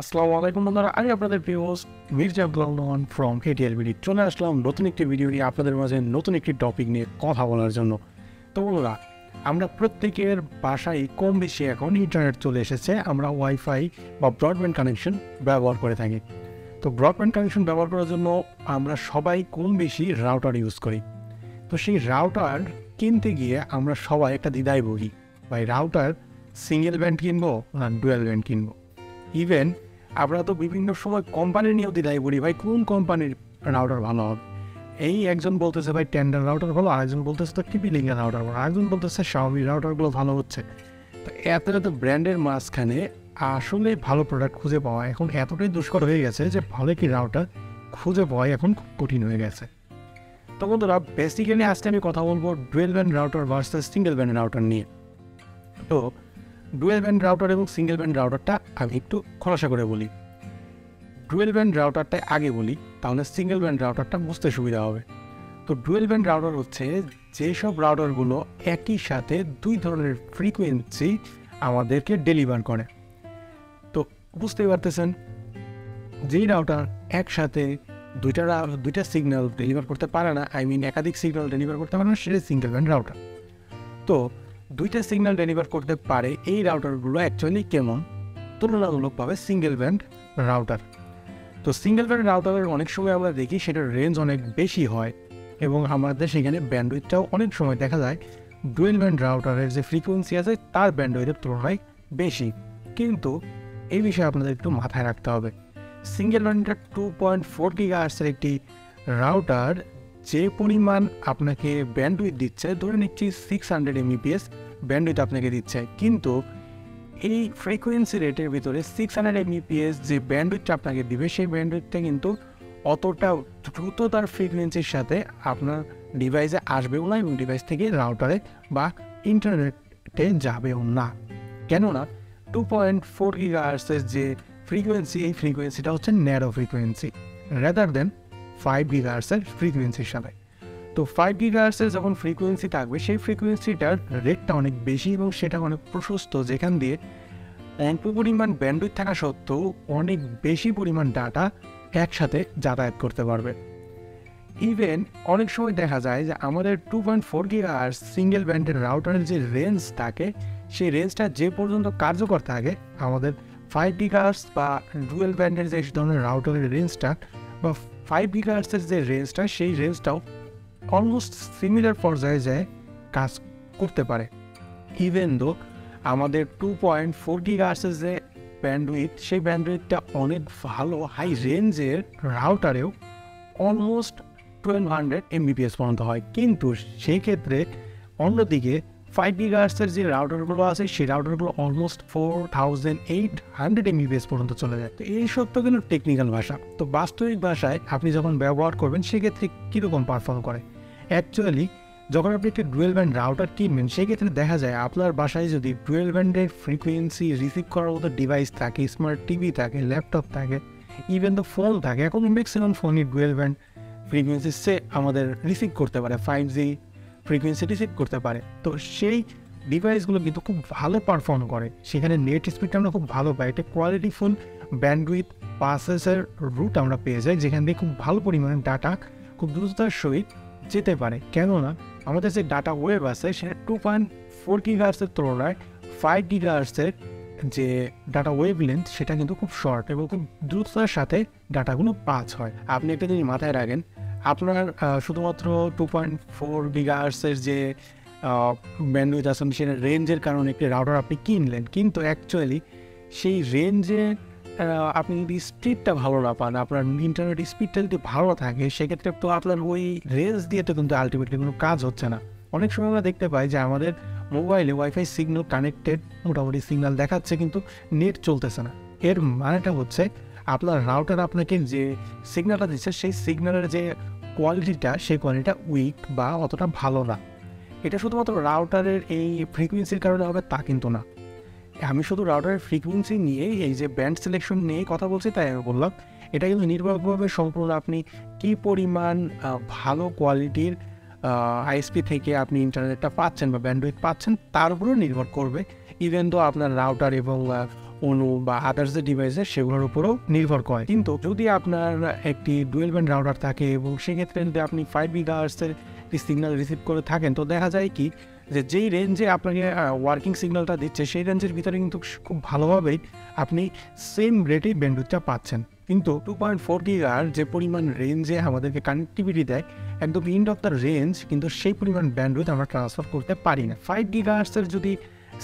আসসালামু আলাইকুম বন্ধুরা, আমি আপনাদের প্রিয় Mirza Abdul from ATL BD চলে আসলাম নতুন একটি ভিডিও নিয়ে আপনাদের মাঝে নতুন একটি টপিক নিয়ে কথা বলার জন্য। তো বন্ধুরা, আমরা প্রত্যেকের বাসায় কম বেশি এখন ইন্টারনেট চলে এসেছে, আমরা ওয়াইফাই বা ব্রডব্যান্ড কানেকশন ব্যবহার করে থাকি। তো ব্রডব্যান্ড কানেকশন ব্যবহার করার জন্য আমরা সবাই কম বেশি রাউটার ইউজ করি। তো সেই রাউটার কিনতে গিয়ে আমরা সবাই একটা দ্বিধায় ভুগি। ভাই রাউটার সিঙ্গেল ব্যান্ড কিনবো না ডুয়েল ব্যান্ড কিনবো? ইভেন আমরা তো বিভিন্ন সময় কোম্পানি নিয়েও দ্বিধায় পড়ি। ভাই, কোন কোম্পানির রাউটার ভালো হবে? এই একজন বলতেছে, ভাই টেন্ডার রাউটার ভালো। আরেকজন বলতেছে তো টিপি লিঙ্গের রাউটার ভালো? আরেকজন বলতেছে শাওমি রাউটারগুলো ভালো হচ্ছে। তো এত এত ব্র্যান্ডের মাঝখানে আসলে ভালো প্রোডাক্ট খুঁজে পাওয়া এখন এতটাই দুষ্কর হয়ে গেছে যে ভালো কি রাউটার খুঁজে পাওয়া এখন খুব কঠিন হয়ে গেছে। তো বন্ধুরা বেসিক্যালি আজকে আমি কথা বলব dual band router versus single band router নিয়ে। তো ডুয়েল ব্যান্ড রাউটার এবং সিঙ্গেল ব্যান্ড রাউটারটা আমি একটু খোলাসা করে বলি। ডুয়েল ব্যান্ড রাউটারটা আগে বলি, তাহলে সিঙ্গেল ব্যান্ড রাউটারটা বুঝতে সুবিধা হবে। তো ডুয়েল ব্যান্ড রাউটার হচ্ছে যেসব রাউটারগুলো একই সাথে দুই ধরনের ফ্রিকোয়েন্সি আমাদেরকে ডেলিভার করে। তো বুঝতেই পারতেছেন, যেই রাউটার একসাথে দুইটা দুইটা সিগন্যাল ডেলিভার করতে পারে না, আই মিন একাধিক সিগন্যাল ডেলিভার করতে পারে না সেটা সিঙ্গেল ব্যান্ড রাউটার। তো দুইটা সিগন্যাল ডেলিভার করতে পারে এই রাউটারগুলো অ্যাকচুয়ালি কেমন? তুলনামূলকভাবে সিঙ্গেল ব্যান্ড রাউটার তো সিঙ্গেল ব্যান্ড রাউটারের অনেক সময় আমরা দেখি সেটার রেঞ্জ অনেক বেশি হয় এবং আমাদের সেখানে ব্যান্ডউইথটাও অনেক সময় দেখা যায়। ডুয়েল ব্যান্ড রাউটারের যে ফ্রিকোয়েন্সি আছে তার ব্যান্ডউইথের তুলনায় বেশি। কিন্তু এই বিষয়ে আপনাদের একটু মাথায় রাখতে হবে। সিঙ্গেল ব্যান্ডের টু পয়েন্ট ফোর গিগাহার্সের একটি রাউটার যে পরিমাণ আপনাকে ব্যান্ডউইথ দিচ্ছে, ধরে নিচ্ছি সিক্স হান্ড্রেড এমবিপিএস ব্যান্ডউইথ আপনাকে দিচ্ছে। কিন্তু এই ফ্রিকোয়েন্সি রেটের ভিতরে সিক্স হান্ড্রেড এমবিপিএস যে ব্যান্ডউইথটা আপনাকে দিবে, সেই ব্যান্ডউইথটা কিন্তু অতটা দ্রুত তার ফ্রিকোয়েন্সির সাথে আপনার ডিভাইসে আসবেও না এবং ডিভাইস থেকে রাউটারে বা ইন্টারনেটে যাবেও না। কেননা টু পয়েন্ট ফোর গিগাহার্সের যে ফ্রিকোয়েন্সি এই ফ্রিকোয়েন্সিটা হচ্ছে narrow frequency rather than five গিগাহার্সের ফ্রিকোয়েন্সির সাথে তো ফাইভ গিগাহার্সের যখন ফ্রিকোয়েন্সি থাকবে, সেই ফ্রিকোয়েন্সিটার রেটটা অনেক বেশি এবং সেটা অনেক প্রশস্ত, যেখান দিয়ে অল্প পরিমাণ ব্যান্ডউইথ থাকা সত্ত্বেও অনেক বেশি পরিমাণ ডাটা একসাথে যাতায়াত করতে পারবে। ইভেন অনেক সময় দেখা যায় যে আমাদের টু পয়েন্ট ফোর গিগার সিঙ্গেল ব্যান্ডের রাউটারের যে রেঞ্জ থাকে, সেই রেঞ্জটা যে পর্যন্ত কার্যকর থাকে, আমাদের ফাইভ গিগার্স বা ডুয়েল ব্যান্ডের যে ধরনের রাউটারের রেঞ্জটা বা ফাইভ গিগার্সের যে রেঞ্জটা সেই রেঞ্জটাও অলমোস্ট সিমিলার পর্যায়ে যায় কাজ করতে পারে। ইভেন দো আমাদের টু পয়েন্ট ফোর গিগার্সের যে ব্যান্ডউইথ সেই ব্যান্ডউইথটা অনেক ভালো হাই রেঞ্জের রাউটারেও অলমোস্ট টুয়েলভ হান্ড্রেড এমবিপিএস পর্যন্ত হয়। কিন্তু সেই ক্ষেত্রে অন্যদিকে ফাইভ গিগার্সের যে রাউটারগুলো আছে, সেই রাউটারগুলো almost four thousand eight hundred Mbps পর্যন্ত চলে যায়। তো এই সব তো কিন্তু টেকনিক্যাল ভাষা। তো বাস্তবিক ভাষায় আপনি যখন ব্যবহার করবেন, সেক্ষেত্রে কীরকম পারফর্ম করে? অ্যাকচুয়ালি যখন আপনি একটি ডুয়েল ব্যান্ড রাউটার কিনবেন সেই ক্ষেত্রে দেখা যায় আপনার বাসায় যদি ডুয়েল ব্যান্ডের ফ্রিকোয়েন্সি রিসিভ করার মতো ডিভাইস থাকে স্মার্ট টিভি থাকে ল্যাপটপ থাকে ইভেন তো ফোন থাকে, এখন ম্যাক্সিমাম ফোনই ডুয়েল ব্যান্ড ফ্রিকোয়েন্সি সে আমাদের রিসিভ করতে পারে ফাইভ জি ফ্রিকোয়েন্সি সেট করতে পারে। তো সেই ডিভাইসগুলো কিন্তু খুব ভালো পারফর্ম করে। সেখানে নেট স্পিডটা আমরা খুব ভালো পাই। একটা কোয়ালিটিফুল ব্যান্ডউইথ পাসেসের রুট আমরা পেয়ে যাই, যেখান দিয়ে খুব ভালো পরিমাণে ডাটা খুব দ্রুততার সহিত যেতে পারে। কেননা, আমাদের যে ডাটা ওয়েব আছে, সেটা টু পয়েন্ট ফোর গিগার্সের তুলনায় ফাইভ গিগার্সের যে ডাটা ওয়েভ লেন্থ সেটা কিন্তু খুব শর্ট এবং খুব দ্রুততার সাথে ডাটাগুলো পাস হয়। আপনি একটা জিনিস মাথায় রাখেন আপনার শুধুমাত্র টু পয়েন্ট ফোর গিগার্সের যে ব্যান্ডউইথ আছে সেটা রেঞ্জের কারণে একটি রাউটার আপনি কিনলেন। কিন্তু অ্যাকচুয়ালি সেই রেঞ্জে আপনি যদি স্পিডটা ভালো না পান, আপনার ইন্টারনেট স্পিডটা যদি ভালো থাকে, সেক্ষেত্রে তো আপনার ওই রেঞ্জ দিয়ে তো কিন্তু আলটিমেটলি কোনো কাজ হচ্ছে না। অনেক সময় আমরা দেখতে পাই যে আমাদের মোবাইলে ওয়াইফাই সিগন্যাল কানেক্টেড মোটামুটি সিগন্যাল দেখাচ্ছে, কিন্তু নেট চলতেছে না। এর মানেটা হচ্ছে আপনার রাউটার আপনাকে যে সিগন্যালটা দিচ্ছে, সেই সিগন্যালের যে কোয়ালিটিটা সেই কোয়ালিটিটা উইক বা অতটা ভালো না। এটা শুধুমাত্র রাউটারের এই ফ্রিকোয়েন্সির কারণে হবে, তা কিন্তু না। আমি শুধু রাউটারের ফ্রিকোয়েন্সি নিয়ে এই যে ব্যান্ড সিলেকশন নিয়ে কথা বলছি, তাই আমি বললাম, এটা কিন্তু নির্ভরভাবে সম্পূর্ণ আপনি কী পরিমাণ ভালো কোয়ালিটির আইএসপি থেকে আপনি ইন্টারনেটটা পাচ্ছেন বা ব্যান্ডউইথ পাচ্ছেন, তার উপরেও নির্ভর করবে। ইভেন তো আপনার রাউটার এবং অনু বা আদার্স যে ডিভাইসে সেগুলোর উপরও নির্ভর করে। কিন্তু যদি আপনার একটি ডুয়েল ব্যান্ড রাউটার থাকে এবং সেক্ষেত্রে যদি আপনি ফাইভ গিগাহার্সের সিগন্যাল রিসিভ করে থাকেন, তো দেখা যায় কি যে যেই রেঞ্জে আপনাকে ওয়ার্কিং সিগন্যালটা দিচ্ছে, সেই রেঞ্জের ভিতরে কিন্তু খুব ভালোভাবেই আপনি সেম রেটেই ব্যান্ডউইথটা পাচ্ছেন। কিন্তু টু পয়েন্ট ফোর গিগার যে পরিমাণ রেঞ্জে আমাদেরকে কানেক্টিভিটি দেয়, একদম ইন্ড অফ দ্য রেঞ্জ কিন্তু সেই পরিমাণ ব্যান্ডউইথ আমরা ট্রান্সফার করতে পারি না। ফাইভ গিগার্সের যদি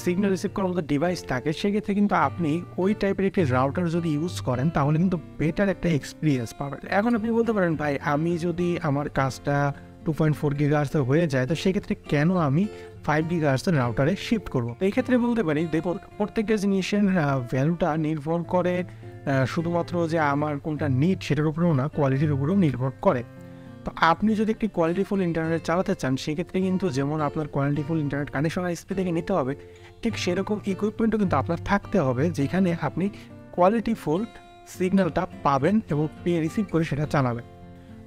সিগন্যাল রিসিভ করার মতো ডিভাইস থাকে, সেক্ষেত্রে কিন্তু আপনি ওই টাইপের একটি রাউটার যদি ইউজ করেন, তাহলে কিন্তু বেটার একটা এক্সপিরিয়েন্স পাবেন। এখন আপনি বলতে পারেন, ভাই, আমি যদি আমার কাজটা টু পয়েন্ট ফোর গিগার্সে হয়ে যায়, তো সেক্ষেত্রে কেন আমি ফাইভ গিগার্সের রাউটারে শিফট করব? এই ক্ষেত্রে বলতে পারি, দেখুন, প্রত্যেকটা জিনিসের ভ্যালুটা নির্ভর করে শুধুমাত্র যে আমার কোনটা নিট সেটার উপরেও না কোয়ালিটির উপরেও নির্ভর করে। তো আপনি যদি একটি কোয়ালিটিফুল ইন্টারনেট চালাতে চান, সেক্ষেত্রে কিন্তু যেমন আপনার কোয়ালিটিফুল ইন্টারনেট কানেকশন আইসপি থেকে নিতে হবে, ঠিক সেরকম ইকুইপমেন্টও কিন্তু আপনার থাকতে হবে, যেখানে আপনি কোয়ালিটিফুল সিগন্যালটা পাবেন এবং পেয়ে রিসিভ করে সেটা চালাবেন।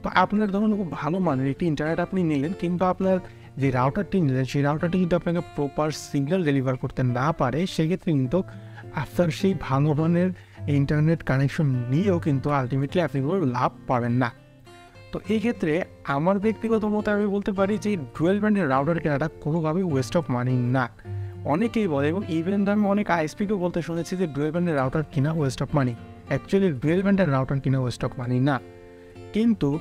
তো আপনার ধরুন খুব ভালো মানের একটি ইন্টারনেট আপনি নিলেন কিন্তু আপনার যে রাউটারটি নিলেন, সেই রাউটারটি কিন্তু আপনাকে প্রপার সিগন্যাল ডেলিভার করতে না পারে, সেক্ষেত্রে কিন্তু আপনার সেই ভালো মানের ইন্টারনেট কানেকশন নিয়েও কিন্তু আলটিমেটলি আপনি কোনো লাভ পাবেন না। তো এই ক্ষেত্রে আমার ব্যক্তিগত মতে আমি বলতে পারি যে ডুয়েল ব্র্যান্ডের রাউটার কেনাটা কোনোভাবেই ওয়েস্ট অফ মানি না। অনেকেই বলে এবং ইভেন আমি অনেক আইএসপিকেও বলতে শুনেছি যে ডুয়েল ব্র্যান্ডের রাউটার কিনা waste of money actually dual ব্র্যান্ডের রাউটার কিনা ওয়েস্ট অফ মানি না। কিন্তু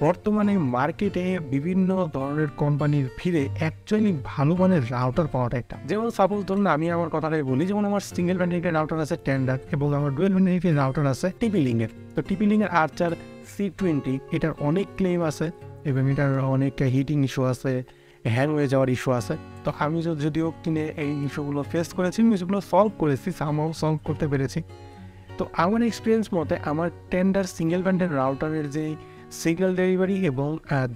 বর্তমানে মার্কেটে বিভিন্ন ধরনের কোম্পানির ফিরে অ্যাকচুয়ালি ভালো মানের রাউটার পাওয়াটা একটা। যেমন সাপোজ ধরুন আমি আমার কথাটাই বলি, যেমন আমার সিঙ্গেল ব্যান্ডের রাউটার আছে টেন্ডার এবং আমার ডুয়েল ব্যান্ডের রাউটার আছে টিপি লিঙ্কের তো টিপি লিঙ্কের আর্চার সি টোয়েন্টি এটার অনেক ক্লেম আছে এবং এটার অনেক হিটিং ইস্যু আছে হ্যাং হয়ে যাওয়ার ইস্যু আছে। তো আমি যদিও কিনে এই ইস্যুগুলো ফেস করেছি, আমি ইস্যুগুলো সলভ করেছি সামাও সলভ করতে পেরেছি। তো আমার এক্সপিরিয়েন্স মতে আমার টেন্ডার সিঙ্গেল ব্যান্ডের রাউটারের যে সিগন্যাল ডেলিভারি এবং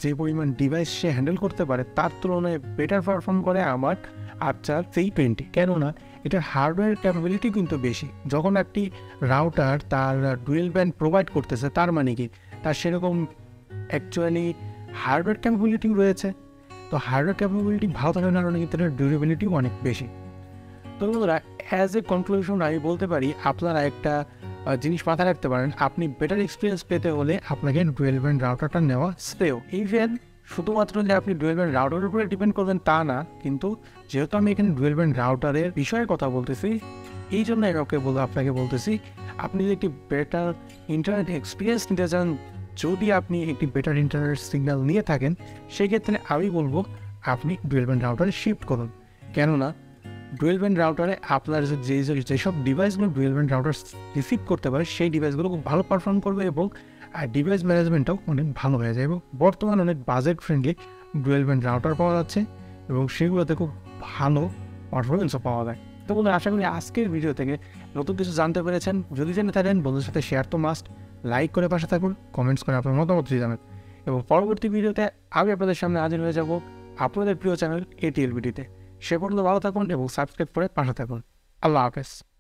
যে পরিমাণ ডিভাইস সে হ্যান্ডেল করতে পারে, তার তুলনায় বেটার পারফর্ম করে আমার আর্চার সেই টোয়েন্টি কেননা এটার হার্ডওয়্যার ক্যাপাবিলিটি কিন্তু বেশি। যখন একটি রাউটার তার ডুয়েল ব্যান্ড প্রোভাইড করতেছে, তার মানে কি? তার সেরকম অ্যাকচুয়ালি হার্ডওয়্যার ক্যাপাবিলিটি রয়েছে। তো হার্ডওয়্যার ক্যাপাবিলিটি ভালো থাকার কারণে কিন্তু এটার ডিউরেবিলিটিও অনেক বেশি। তো বন্ধুরা অ্যাজ এ কনক্লুশন আমি বলতে পারি, আপনারা একটা জিনিস মাথায় রাখতে পারেন, আপনি বেটার এক্সপিরিয়েন্স পেতে হলে আপনাকে ডুয়েল ব্যান্ড রাউটারটা নেওয়া শ্রেয় ইভেন শুধুমাত্র যে আপনি ডুয়েল ব্যান্ড রাউটারের উপরে ডিপেন্ড করবেন তা না, কিন্তু যেহেতু আমি এখানে ডুয়েল ব্যান্ড রাউটারের বিষয়ে কথা বলতেছি, এই জন্য একে বল আপনাকে বলতেছি, আপনি যদি একটি বেটার ইন্টারনেট এক্সপিরিয়েন্স নিতে চান, যদি আপনি একটি বেটার ইন্টারনেট সিগন্যাল নিয়ে থাকেন, সেক্ষেত্রে আমি বলব আপনি ডুয়েল ব্যান্ড রাউটারে শিফট করুন। কেননা ডুয়েল ব্যান্ড রাউটারে আপনার যে যেসব ডিভাইসগুলো ডুয়েল ব্যান্ড রাউটার রিসিভ করতে পারে, সেই ডিভাইসগুলো খুব ভালো পারফর্ম করবে এবং ডিভাইস ম্যানেজমেন্টটাও অনেক ভালো হয়ে যায় এবং বর্তমানে অনেক বাজেট ফ্রেন্ডলি ডুয়েল রাউটার পাওয়া যাচ্ছে এবং সেগুলোতে খুব ভালো পারফরমেন্সও পাওয়া যায়। তো বন্ধু আশা করি আজকের ভিডিও থেকে নতুন কিছু জানতে পেরেছেন। যদি জেনে থাকেন, বন্ধুদের সাথে শেয়ার তো মাস্ট লাইক করে পাশে থাকুন কমেন্টস করে আপনার মতামত দিয়ে জানান। এবং পরবর্তী ভিডিওতে আমি আপনাদের সামনে হাজির হয়ে যাব আপনাদের প্রিয় চ্যানেল এটিএল ভিডিওতে সে পর্যন্ত ভালো থাকুন এবং সাবস্ক্রাইব করে পাশে থাকুন। আল্লাহ হাফেজ।